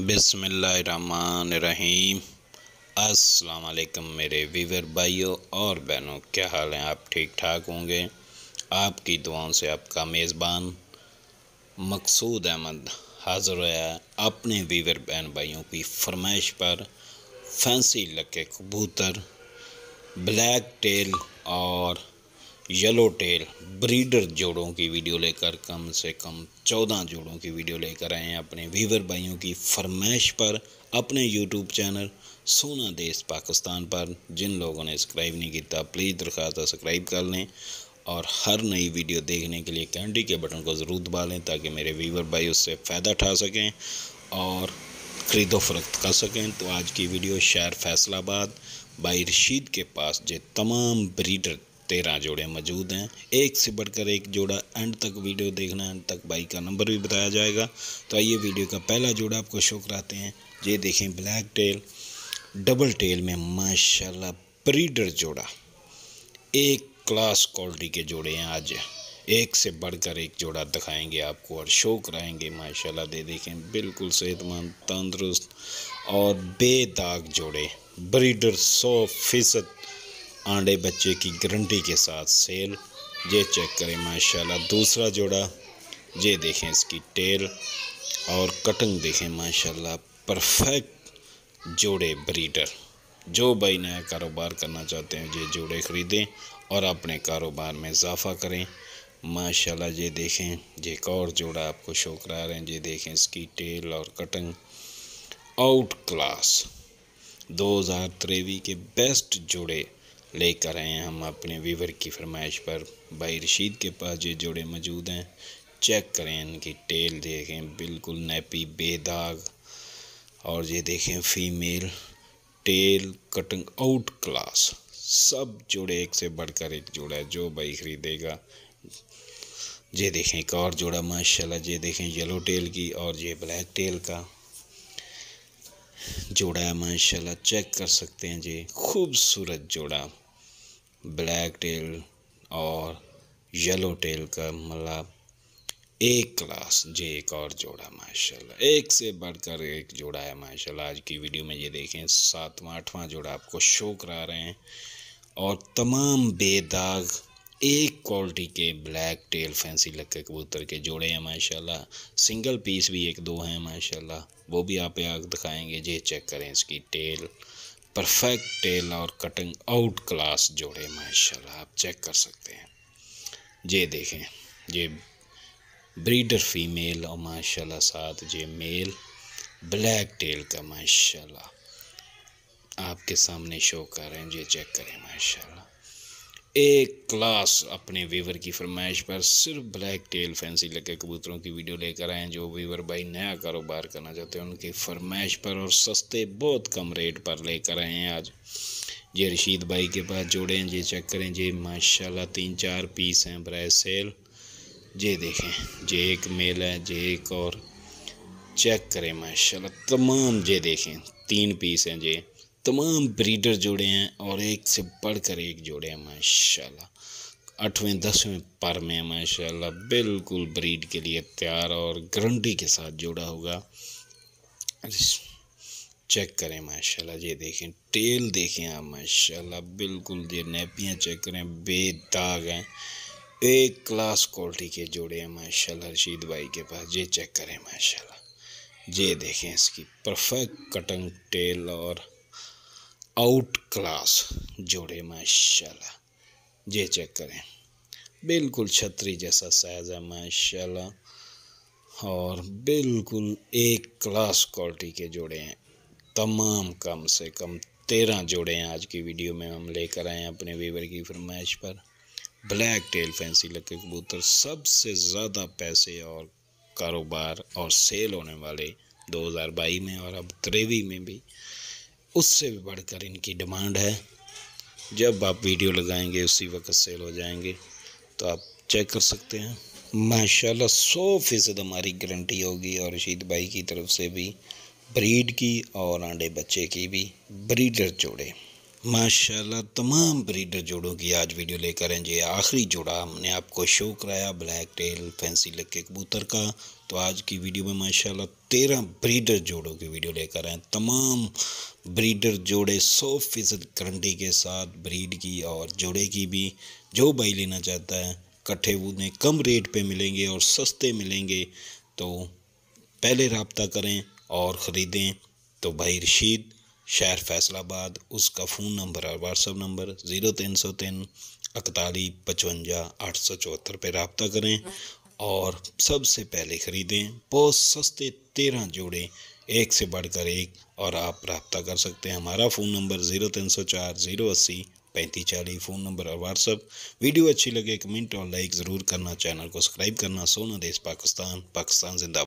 बिसमीम अस्सलाम वालेकुम मेरे वीवर भाइयों और बहनों, क्या हाल हैं? आप ठीक ठाक होंगे? आपकी दुआओं से आपका मेज़बान मकसूद अहमद हाज़िर है अपने वीवर बहन भाइयों की फरमाइश पर। फैंसी लके कबूतर, ब्लैक टेल और येलो टेल ब्रीडर जोड़ों की वीडियो लेकर कम से कम चौदह जोड़ों की वीडियो लेकर आए हैं अपने वीवर भाइयों की फरमाइश पर, अपने यूट्यूब चैनल सोना देश पाकिस्तान पर। जिन लोगों ने सब्सक्राइब नहीं किया प्लीज़ दरख्वास्त सब्सक्राइब कर लें और हर नई वीडियो देखने के लिए कैंडी के बटन को ज़रूर दबा लें ताकि मेरे वीवर भाई उससे फ़ायदा उठा सकें और ख़रीदो फरोख्त कर सकें। तो आज की वीडियो शहर फैसलाबाद, भाई रशीद के पास जो तमाम ब्रीडर तेरह जोड़े मौजूद हैं। एक से बढ़कर एक जोड़ा एंड तक वीडियो देखना, एंड तक बाइक का नंबर भी बताया जाएगा। तो आइए वीडियो का पहला जोड़ा आपको शो कराते हैं। ये देखें ब्लैक टेल डबल टेल में माशाल्लाह ब्रीडर जोड़ा। एक क्लास क्वालिटी के जोड़े हैं आज। एक से बढ़कर एक जोड़ा दिखाएँगे आपको और शो कराएँगे, माशाल्लाह दे देखें। बिल्कुल सेहतमंद, तंदुरुस्त और बेदाग जोड़े। ब्रीडर सौ फ़ीसद आंडे बच्चे की गारंटी के साथ सेल। ये चेक करें, माशाल्लाह। दूसरा जोड़ा, ये देखें इसकी टेल और कटिंग देखें, माशाल्लाह। परफेक्ट जोड़े ब्रीडर। जो भाई नया कारोबार करना चाहते हैं, ये जोड़े ख़रीदें और अपने कारोबार में इजाफ़ा करें। माशाल्लाह, ये देखें, ये एक और जोड़ा आपको शो करा रहे हैं। ये देखें इसकी टेल और कटिंग। Out class. दो हज़ार के बेस्ट जोड़े लेकर आए हैं। हम अपने वीवर की फरमाइश पर भाई रशीद के पास ये जोड़े मौजूद हैं। चेक करें इनकी टेल, देखें बिल्कुल नैपी, बेदाग। और ये देखें female, tail cutting out class. सब जोड़े एक से बढ़कर एक जोड़ा है, जो भाई ख़रीदेगा। ये देखें एक और जोड़ा, माशाल्लाह, ये देखें येलो टेल की और ये ब्लैक टेल का जोड़ा है, माशाल्लाह, चेक कर सकते हैं जी। खूबसूरत जोड़ा। ब्लैक टेल और येलो टेल का मतलब एक क्लास, जे एक और जोड़ा, माशाल्लाह। एक से बढ़कर एक जोड़ा है, माशाल्लाह। आज की वीडियो में ये देखें, सातवां, आठवां जोड़ा आपको शो करा रहे हैं। और तमाम बेदाग, एक क्वालिटी के ब्लैक टेल, फैंसी लक्के कबूतर के जोड़े हैं, माशाल्लाह। सिंगल पीस भी एक, दो हैं, माशाल्लाह। वो भी आप दिखाएँगे, ये चेक करें इसकी टेल। परफेक्ट टेल और कटिंग आउट क्लास जोड़े, माशाल्लाह, आप चेक कर सकते हैं। ये देखें, ये ब्रीडर फीमेल और माशाल्लाह साथ, ये मेल ब्लैक टेल का, माशाल्लाह, आपके सामने शो कर रहे हैं, ये चेक करें, माशाल्लाह। एक क्लास अपने वीवर की फरमाइश पर सिर्फ़ ब्लैक टेल फैंसी लगे कबूतरों की वीडियो लेकर आए जो वीवर भाई नया कारोबार करना चाहते हैं, उनकी फरमाइश पर और सस्ते बहुत कम रेट पर लेकर आए हैं आज। ये रशीद भाई के पास जोड़े हैं ये चेक करें, जी माशाल्लाह तीन चार पीस हैं बर सेल ये देखें, जे एक मेल है, जे एक और। चेक करें, माशाल्लाह तमाम जे देखें, तीन पीस हैं जे। तमाम ब्रीडर जोड़े हैं और एक से बढ़कर एक जोड़े हैं, माशाल्लाह। आठवें, दसवें पर में माशाल्लाह। बिल्कुल ब्रीड के लिए तैयार और गारंटी के साथ जोड़ा होगा। चेक करें, माशाल्लाह, ये देखें टेल देखें आप, माशाल्लाह। बिल्कुल ये नेपियाँ चेक करें, बेदाग हैं। एक क्लास क्वालिटी के जोड़े हैं, माशाल्लाह, रशीद भाई के पास। ये चेक करें, माशाल्लाह। ये देखें इसकी परफेक्ट कटिंग टेल और आउट क्लास जोड़े माशाल्लाह। ये चेक करें। बिल्कुल छतरी जैसा साइज़ है माशाल्लाह। और बिल्कुल एक क्लास क्वालिटी के जोड़े हैं। तमाम कम से कम तेरह जोड़े हैं आज की वीडियो में हम लेकर आए हैं अपने वीवर की फरमाइश पर। ब्लैक टेल फैंसी लगे कबूतर, सबसे ज़्यादा पैसे और कारोबार और सेल होने वाले 2022 में और अब त्रेवी में भी। उससे भी बढ़कर इनकी डिमांड है। जब आप वीडियो लगाएँगे, उसी वक्त सेल हो जाएँगे तो आप चेक कर सकते हैं। माशाल्लाह, सौ फ़ीसद हमारी गारंटी होगी और रशीद भाई की तरफ़ से भी ब्रीड की और आंडे बच्चे की भी ब्रीडर जोड़े। माशाल्लाह, तमाम ब्रीडर जोड़ों की आज वीडियो लेकर हैं जी। आखिरी जोड़ा हमने आपको शो कराया ब्लैक टेल फैंसी लक्के कबूतर का। तो आज की वीडियो में माशाल्लाह तेरह ब्रीडर जोड़ों की वीडियो लेकर आए तमाम ब्रीडर जोड़े सौ फ़ीसद गारंटी के साथ ब्रीड की और जोड़े की भी। जो भाई लेना चाहता है कट्ठे उन्हें कम रेट पर मिलेंगे और सस्ते मिलेंगे। तो पहले रबता करें और ख़रीदें। तो भाई रशीद शहर फैसलाबाद, उसका फ़ोन नंबर और व्हाट्सअप नंबर ज़ीरो तीन सौ तीन इकतालीस पचवंजा, आठ सौ चौहत्तर पर रबता करें और सबसे पहले ख़रीदें, बहुत सस्ते तेरह जोड़े, एक से बढ़कर एक और आप रबता कर सकते हैं। हमारा फ़ोन नंबर ज़ीरो तीन सौ चार, ज़ीरो अस्सी, पैंतीस चालीस फ़ोन नंबर और व्हाट्सअप वीडियो अच्छी लगे कमेंट और लाइक ज़रूर करना चैनल को सब्सक्राइब करना, सोना देश, पाकिस्तान पाकिस्तान ज़िंदा